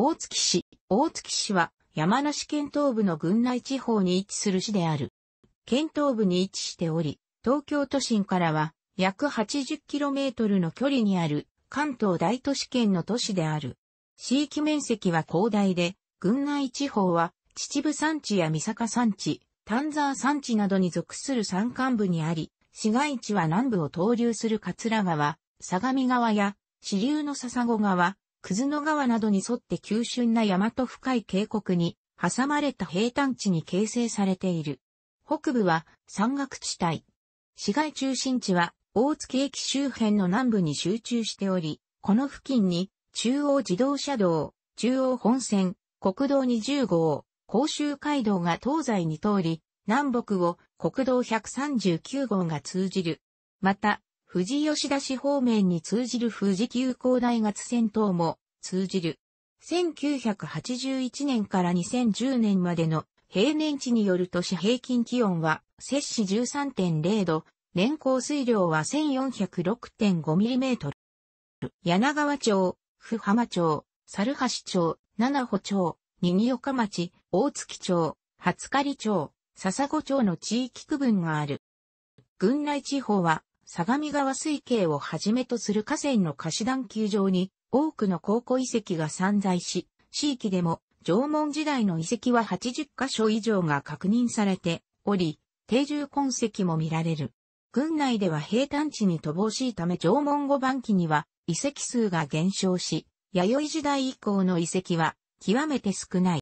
大月市。大月市は山梨県東部の郡内地方に位置する市である。県東部に位置しており、東京都心からは約 80km の距離にある関東大都市圏の都市である。地域面積は広大で、郡内地方は秩父山地や三坂山地、丹沢山地などに属する山間部にあり、市街地は南部を通流する桂川、相模川や、支流の笹子川、葛野川などに沿って急峻な山と深い渓谷に挟まれた平坦地に形成されている。北部は山岳地帯。市街中心地は大月駅周辺の南部に集中しており、この付近に中央自動車道、中央本線、国道20号、甲州街道が東西に通り、南北を国道139号が通じる。また、富士吉田市方面に通じる富士急行大学線等も通じる。1981年から2010年までの平年値による都市平均気温は、摂氏13.0度、年降水量は 1406.5mm。柳川町、府浜町、猿橋町、七穂町、新岡町、大月町、初刈町、笹子町の地域区分がある。郡内地方は、相模川水系をはじめとする河川の貸し段球場に多くの考古遺跡が散在し、地域でも縄文時代の遺跡は80カ所以上が確認されており、定住痕跡も見られる。郡内では平坦地に乏しいため縄文後晩期には遺跡数が減少し、弥生時代以降の遺跡は極めて少ない。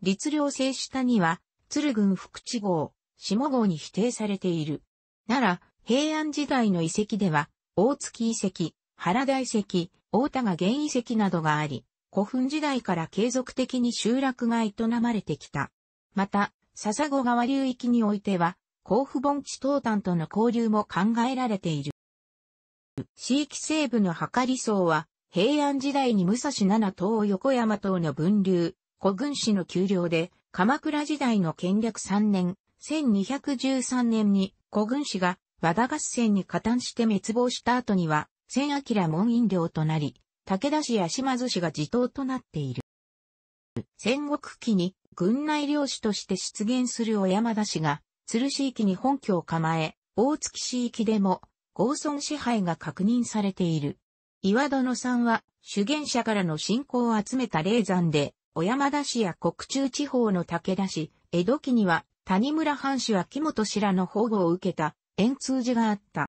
律令制下には、鶴郡福地号、下号に否定されている。なら、平安時代の遺跡では、大月遺跡、原田遺跡、大田が原遺跡などがあり、古墳時代から継続的に集落が営まれてきた。また、笹子川流域においては、甲府盆地東端との交流も考えられている。地域西部の計り層は、平安時代に武蔵七島横山島の分流、古軍師の丘陵で、鎌倉時代の建略3年、1213年に古軍師が和田合戦に加担して滅亡した後には、千明門院領となり、武田氏や島津氏が地頭となっている。戦国期に軍内領主として出現する小山田氏が、鶴市域に本拠を構え、大月市域でも、合村支配が確認されている。岩殿さんは、主言者からの信仰を集めた霊山で、小山田氏や国中地方の武田氏、江戸期には、谷村藩主秋元氏らの保護を受けた、円通寺があった。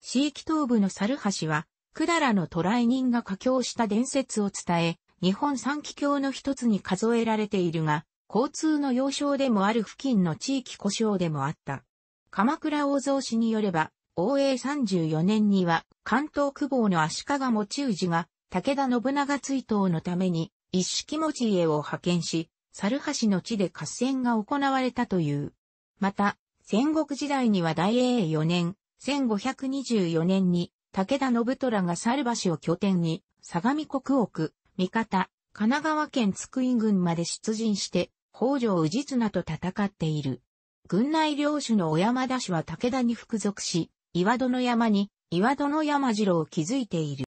地域東部の猿橋は、百済の渡来人が架橋した伝説を伝え、日本三奇橋の一つに数えられているが、交通の要衝でもある付近の地域故障でもあった。鎌倉大蔵氏によれば、応永34年には、関東久保の足利持氏が、武田信長追悼のために、一式持ち家を派遣し、猿橋の地で合戦が行われたという。また、戦国時代には大永4年、1524年に、武田信虎が猿橋を拠点に、相模国奥、三方、神奈川県津久井郡まで出陣して、北条氏綱と戦っている。軍内領主の小山田氏は武田に服属し、岩戸の山に岩戸の山城を築いている。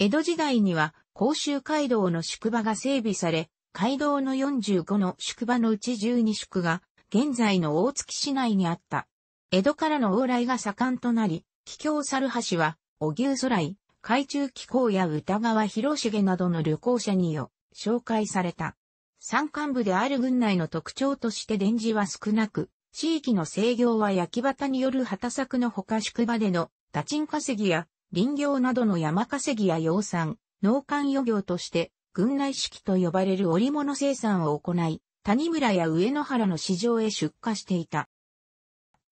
江戸時代には甲州街道の宿場が整備され、街道の45の宿場のうち12宿が現在の大月市内にあった。江戸からの往来が盛んとなり、桔梗猿橋は、荻生空井、海中気候や歌川広重などの旅行者によ、紹介された。山間部である軍内の特徴として電磁は少なく、地域の制御は焼き畑による畑作のほか宿場での立ち稼ぎや林業などの山稼ぎや養蚕、農館漁業として軍内式と呼ばれる織物生産を行い、谷村や上野原の市場へ出荷していた。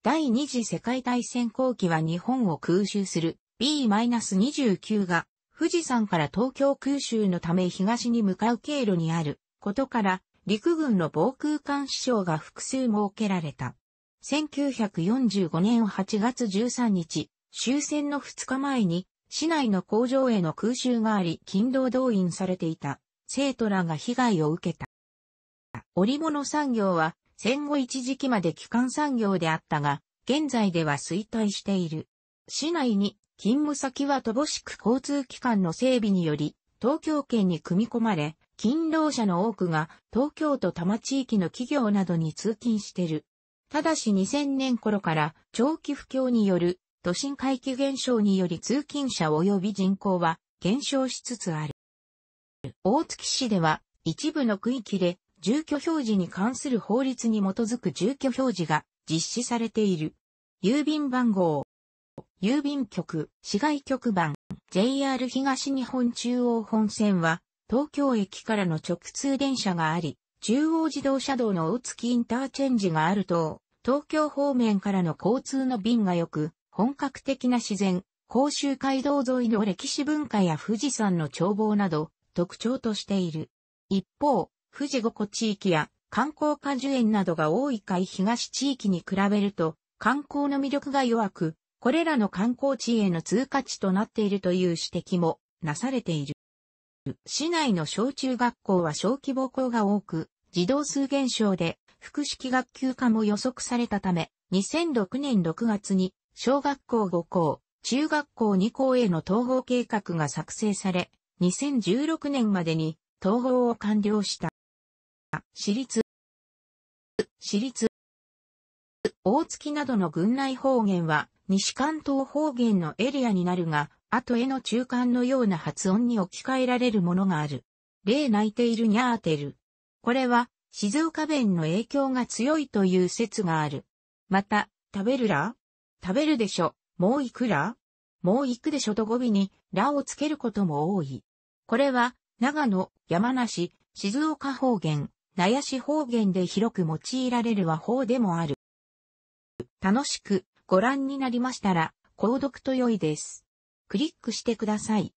第二次世界大戦後期は日本を空襲する B-29 が富士山から東京空襲のため東に向かう経路にあることから陸軍の防空監視省が複数設けられた。1945年8月13日、終戦の2日前に、市内の工場への空襲があり、勤労動員されていた、生徒らが被害を受けた。織物産業は、戦後一時期まで基幹産業であったが、現在では衰退している。市内に、勤務先は乏しく交通機関の整備により、東京圏に組み込まれ、勤労者の多くが東京都多摩地域の企業などに通勤してる。ただし2000年頃から長期不況による都心回帰減少により通勤者及び人口は減少しつつある。大月市では一部の区域で住居表示に関する法律に基づく住居表示が実施されている。郵便番号。郵便局、市街局番、JR 東日本中央本線は、東京駅からの直通電車があり、中央自動車道の大月インターチェンジがあると、東京方面からの交通の便が良く、本格的な自然、甲州街道沿いの歴史文化や富士山の眺望など特徴としている。一方、富士五湖地域や観光果樹園などが多い海東地域に比べると観光の魅力が弱く、これらの観光地への通過地となっているという指摘もなされている。市内の小中学校は小規模校が多く、児童数減少で複式学級化も予測されたため、2006年6月に小学校5校、中学校2校への統合計画が作成され、2016年までに統合を完了した。私立、私立、大月などの軍内方言は西関東方言のエリアになるが、後への中間のような発音に置き換えられるものがある。例泣いているにゃーてる。これは静岡弁の影響が強いという説がある。また、食べるら？食べるでしょ、もういくら？もう行くでしょと語尾に、らをつけることも多い。これは、長野、山梨、静岡方言、名屋市方言で広く用いられる和法でもある。楽しくご覧になりましたら、購読と良いです。クリックしてください。